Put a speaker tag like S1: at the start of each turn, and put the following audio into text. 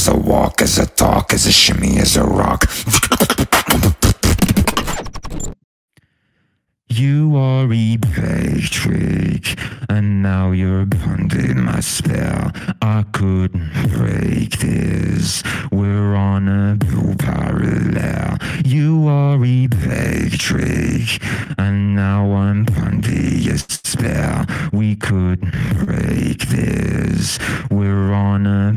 S1: as I walk, as a talk, as a shimmy, as a rock. You are a trick, and now you're bonded my spell. I couldn't break this. We're on a blue parallel. You are a trick, and now I'm under your spell. We couldn't break this. We're on